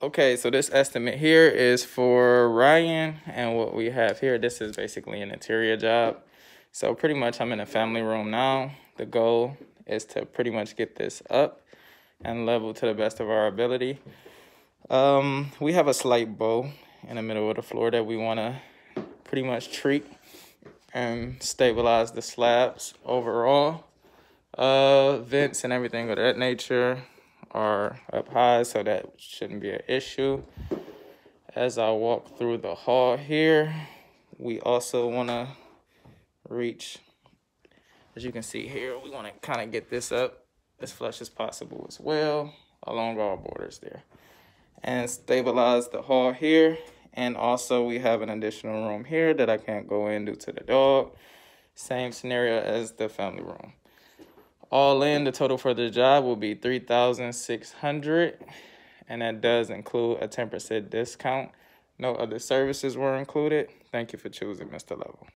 Okay, so this estimate here is for Ryan, and what we have here, this is basically an interior job. So pretty much I'm in a family room now. The goal is to pretty much get this up and level to the best of our ability. Um, we have a slight bow in the middle of the floor that we want to pretty much treat and stabilize the slabs overall. Uh, vents and everything of that nature are up high, so that shouldn't be an issue. As I walk through the hall here, we also want to reach, as you can see here, we want to kind of get this up as flush as possible as well along all borders there. And stabilize the hall here. And also we have an additional room here that I can't go in due to the dog. Same scenario as the family room. All in, the total for the job will be 3600 and that does include a 10% discount. No other services were included. Thank you for choosing Mr. Level.